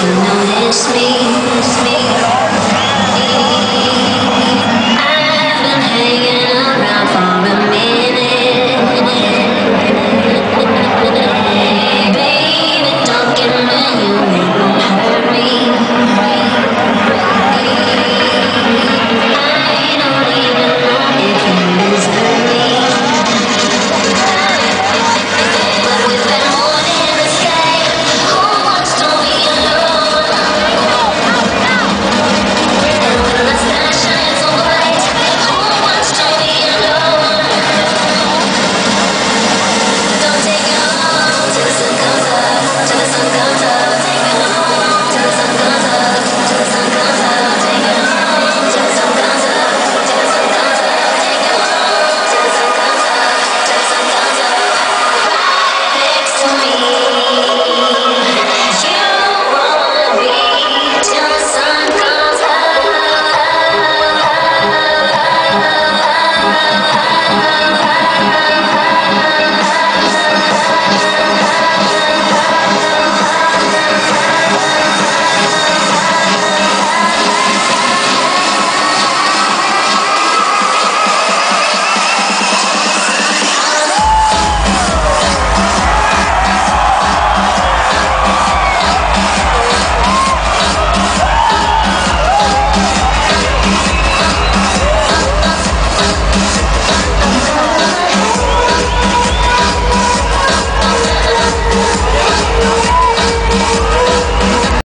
You notice me.